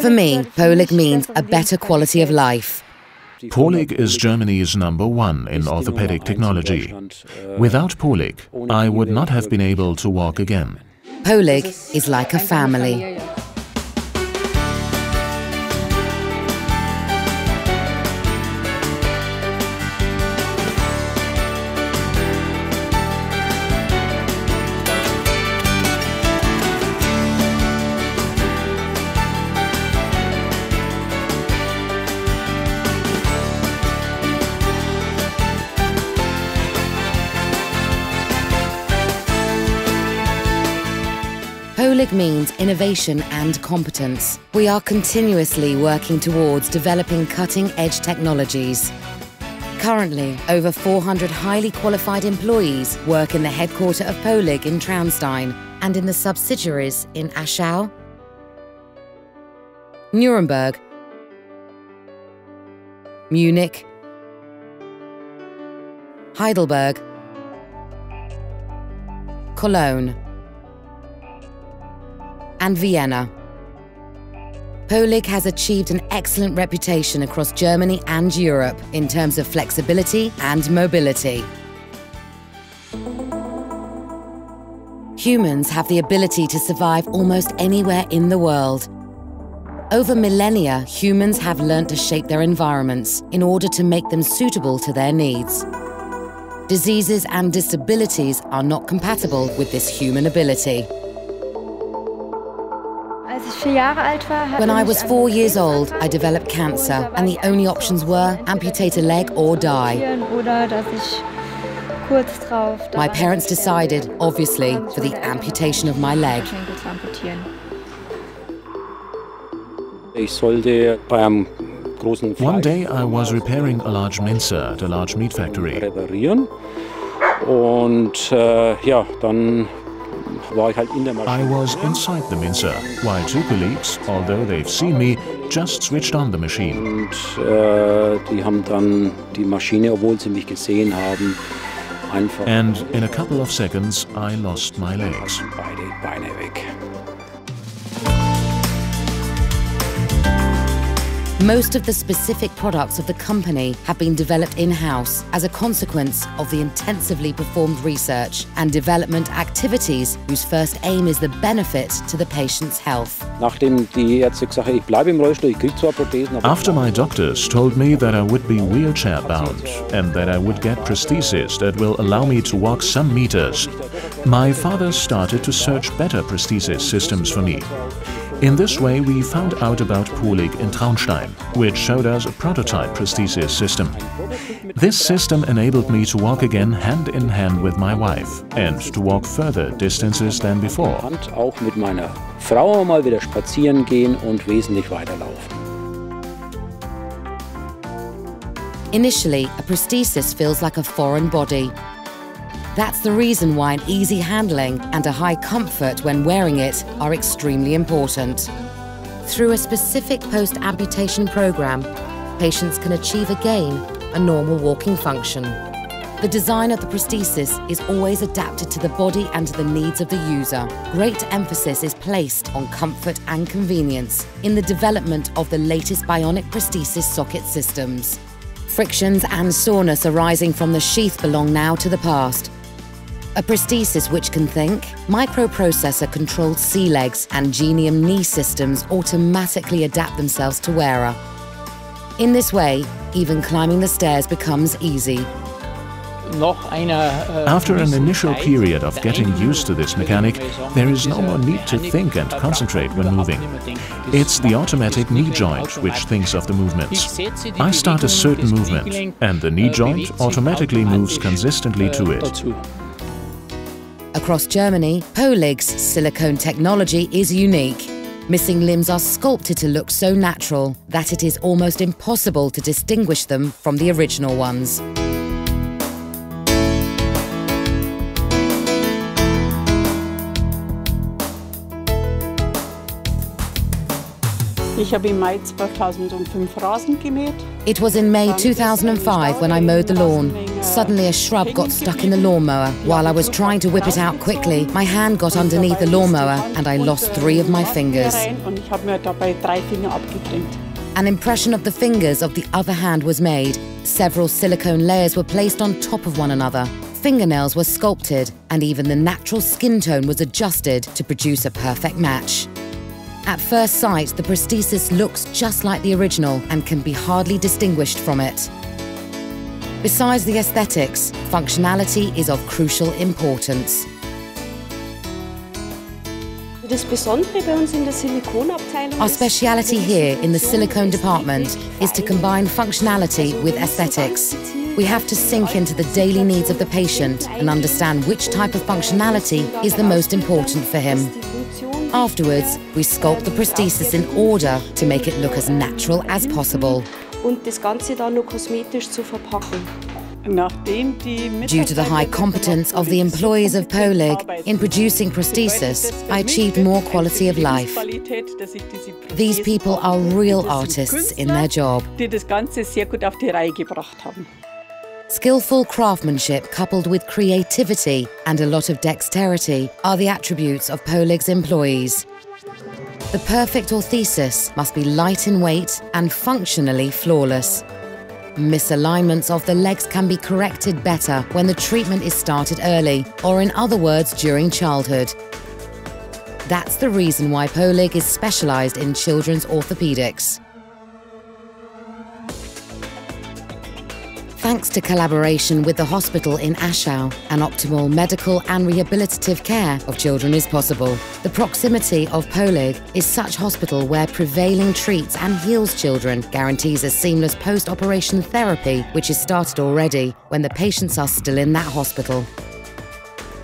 For me, Pohlig means a better quality of life. Pohlig is Germany's number one in orthopedic technology. Without Pohlig, I would not have been able to walk again. Pohlig is like a family. Means innovation and competence. We are continuously working towards developing cutting edge technologies. Currently, over 400 highly qualified employees work in the headquarter of Pohlig in Traunstein and in the subsidiaries in Aschau, Nuremberg, Munich, Heidelberg, Cologne, and Vienna. Pohlig has achieved an excellent reputation across Germany and Europe in terms of flexibility and mobility. Humans have the ability to survive almost anywhere in the world. Over millennia, humans have learnt to shape their environments in order to make them suitable to their needs. Diseases and disabilities are not compatible with this human ability. When I was four years old, I developed cancer, and the only options were amputate a leg or die. My parents decided, obviously, for the amputation of my leg. One day I was repairing a large mincer at a large meat factory. Und ja, dann I was inside the mincer, while two colleagues, although they've seen me, just switched on the machine. Und äh, die haben dann die Maschine, obwohl sie mich gesehen haben, einfach. And in a couple of seconds, I lost my legs. Beide Beine weg. Most of the specific products of the company have been developed in-house as a consequence of the intensively performed research and development activities whose first aim is the benefit to the patient's health. After my doctors told me that I would be wheelchair bound and that I would get prosthesis that will allow me to walk some meters, my father started to search better prosthesis systems for me. In this way, we found out about Pohlig in Traunstein, which showed us a prototype prosthesis system. This system enabled me to walk again hand in hand with my wife and to walk further distances than before. Auch mit meiner Frau mal wieder spazieren gehen und wesentlich weiterlaufen. Initially, a prosthesis feels like a foreign body, that's the reason why an easy handling and a high comfort when wearing it are extremely important. Through a specific post-amputation program, patients can achieve again a normal walking function. The design of the prosthesis is always adapted to the body and to the needs of the user. Great emphasis is placed on comfort and convenience in the development of the latest bionic prosthesis socket systems. Frictions and soreness arising from the sheath belong now to the past. A prosthesis which can think, microprocessor-controlled C-legs and Genium knee systems automatically adapt themselves to wearer. In this way, even climbing the stairs becomes easy. After an initial period of getting used to this mechanic, there is no more need to think and concentrate when moving. It's the automatic knee joint which thinks of the movements. I start a certain movement, and the knee joint automatically moves consistently to it. Across Germany, Pohlig's silicone technology is unique. Missing limbs are sculpted to look so natural that it is almost impossible to distinguish them from the original ones. It was in May 2005 when I mowed the lawn. Suddenly a shrub got stuck in the lawnmower. While I was trying to whip it out quickly, my hand got underneath the lawnmower and I lost three of my fingers. An impression of the fingers of the other hand was made. Several silicone layers were placed on top of one another. Fingernails were sculpted, and even the natural skin tone was adjusted to produce a perfect match. At first sight, the prosthesis looks just like the original and can be hardly distinguished from it. Besides the aesthetics, functionality is of crucial importance. Our speciality here in the silicone department is to combine functionality with aesthetics. We have to sink into the daily needs of the patient and understand which type of functionality is the most important for him. Afterwards, we sculpt the prosthesis in order to make it look as natural as possible. Und das Ganze dann noch kosmetisch zu verpacken. Due to the high competence of the employees of Pohlig in producing prosthesis, I achieved more quality of life. These people are real artists in their job. Skillful craftsmanship coupled with creativity and a lot of dexterity are the attributes of Pohlig's employees. The perfect orthesis must be light in weight and functionally flawless. Misalignments of the legs can be corrected better when the treatment is started early, or in other words, during childhood. That's the reason why Pohlig is specialised in children's orthopedics. Thanks to collaboration with the hospital in Aschau, an optimal medical and rehabilitative care of children is possible. The proximity of Pohlig is such hospital where prevailing treats and heals children guarantees a seamless post-operation therapy which is started already when the patients are still in that hospital.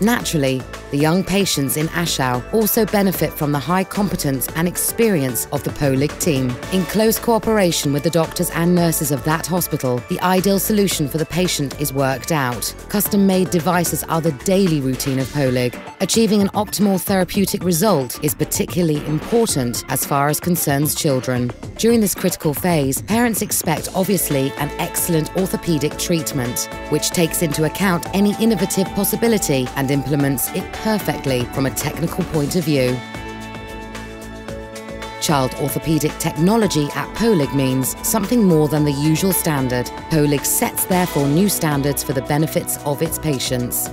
Naturally, the young patients in Aschau also benefit from the high competence and experience of the Pohlig team. In close cooperation with the doctors and nurses of that hospital, the ideal solution for the patient is worked out. Custom-made devices are the daily routine of Pohlig. Achieving an optimal therapeutic result is particularly important as far as concerns children. During this critical phase, parents expect obviously an excellent orthopedic treatment, which takes into account any innovative possibility and implements it perfectly from a technical point of view. Child orthopedic technology at Pohlig means something more than the usual standard. Pohlig sets therefore new standards for the benefits of its patients.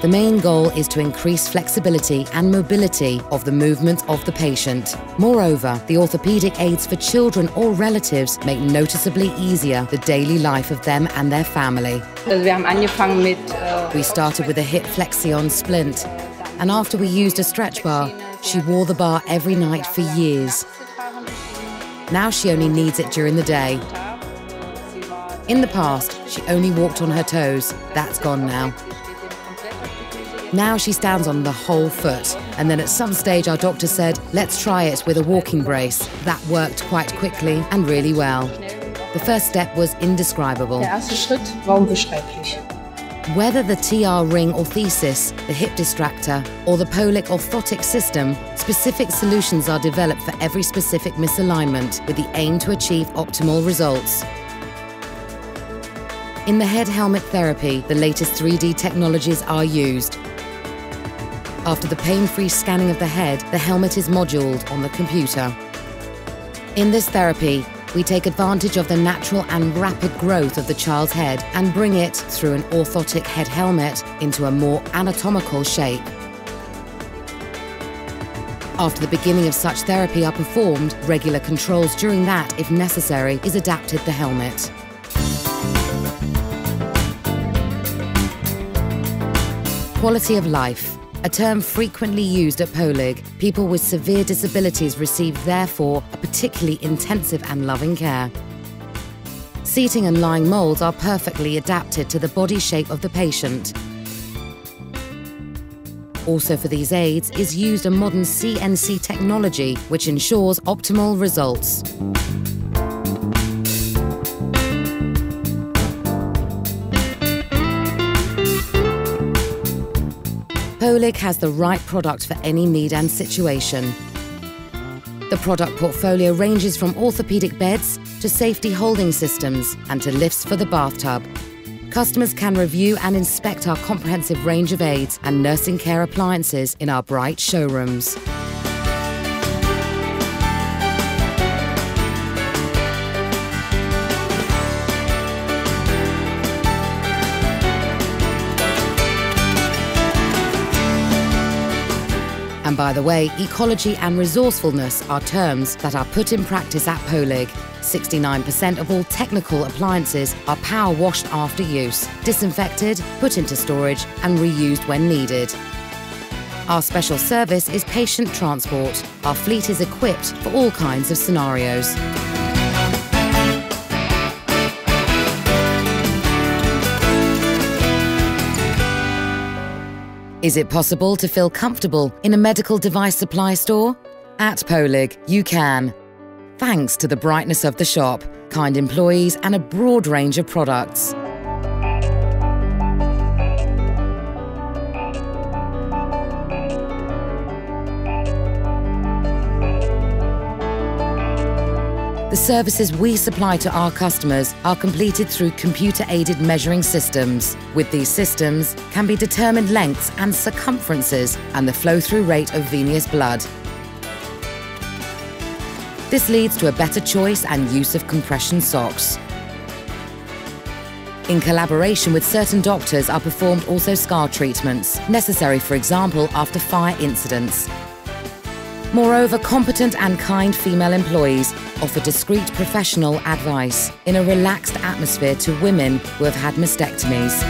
The main goal is to increase flexibility and mobility of the movement of the patient. Moreover, the orthopedic aids for children or relatives make noticeably easier the daily life of them and their family. Äh, we started with a hip flexion splint, and after we used a stretch bar, she wore the bar every night for years. Now she only needs it during the day. In the past, she only walked on her toes. That's gone now. Now she stands on the whole foot. And then at some stage, our doctor said, let's try it with a walking brace. That worked quite quickly and really well. The first step was indescribable. Der erste Schritt war unbeschreiblich. Whether the TR ring orthesis, the hip distractor, or the Pohlig orthotic system, specific solutions are developed for every specific misalignment with the aim to achieve optimal results. In the head helmet therapy, the latest 3D technologies are used. After the pain-free scanning of the head, the helmet is moduled on the computer. In this therapy, we take advantage of the natural and rapid growth of the child's head and bring it, through an orthotic head helmet, into a more anatomical shape. After the beginning of such therapy are performed, regular controls during that, if necessary, is adapted the helmet. Quality of life. A term frequently used at Pohlig, people with severe disabilities receive therefore a particularly intensive and loving care. Seating and lying moulds are perfectly adapted to the body shape of the patient. Also for these aids is used a modern CNC technology which ensures optimal results. Pohlig has the right product for any need and situation. The product portfolio ranges from orthopedic beds to safety holding systems and to lifts for the bathtub. Customers can review and inspect our comprehensive range of aids and nursing care appliances in our bright showrooms. By the way, ecology and resourcefulness are terms that are put in practice at Pohlig. 69% of all technical appliances are power washed after use, disinfected, put into storage, and reused when needed. Our special service is patient transport. Our fleet is equipped for all kinds of scenarios. Is it possible to feel comfortable in a medical device supply store? At Pohlig, you can. Thanks to the brightness of the shop, kind employees, and a broad range of products. The services we supply to our customers are completed through computer-aided measuring systems. With these systems can be determined lengths and circumferences and the flow-through rate of venous blood. This leads to a better choice and use of compression socks. In collaboration with certain doctors are performed also scar treatments, necessary for example after fire incidents. Moreover, competent and kind female employees offer discreet professional advice in a relaxed atmosphere to women who have had mastectomies.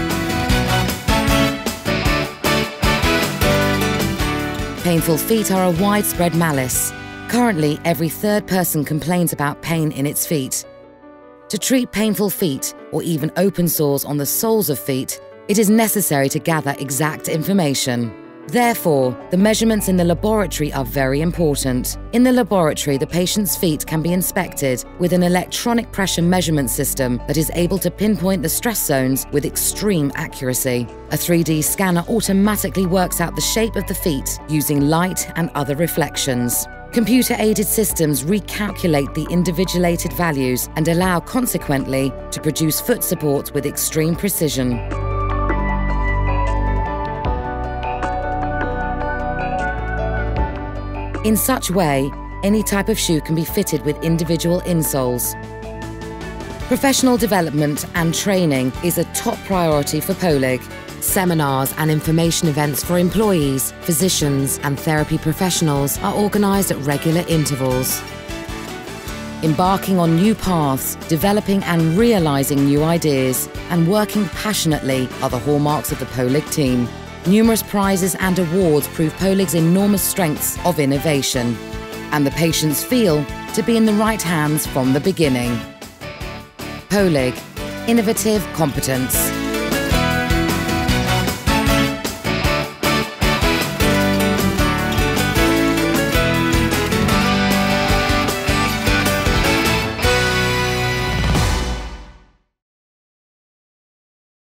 Painful feet are a widespread malus. Currently, every third person complains about pain in its feet. To treat painful feet, or even open sores on the soles of feet, it is necessary to gather exact information. Therefore, the measurements in the laboratory are very important. In the laboratory, the patient's feet can be inspected with an electronic pressure measurement system that is able to pinpoint the stress zones with extreme accuracy. A 3D scanner automatically works out the shape of the feet using light and other reflections. Computer-aided systems recalculate the individualated values and allow consequently to produce foot supports with extreme precision. In such way, any type of shoe can be fitted with individual insoles. Professional development and training is a top priority for Pohlig. Seminars and information events for employees, physicians and therapy professionals are organised at regular intervals. Embarking on new paths, developing and realising new ideas, and working passionately are the hallmarks of the Pohlig team. Numerous prizes and awards prove Pohlig's enormous strengths of innovation. And the patients feel to be in the right hands from the beginning. Pohlig, innovative competence.